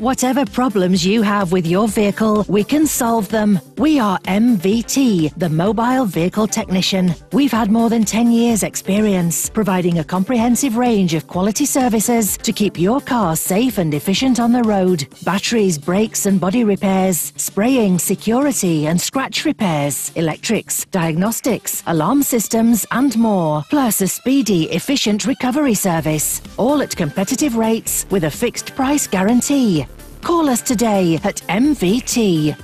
Whatever problems you have with your vehicle, we can solve them. We are MVT, the Mobile Vehicle Technician. We've had more than 10 years' experience providing a comprehensive range of quality services to keep your car safe and efficient on the road. Batteries, brakes and body repairs, spraying, security and scratch repairs, electrics, diagnostics, alarm systems and more. Plus a speedy, efficient recovery service. All at competitive rates with a fixed price guarantee. Call us today at MVT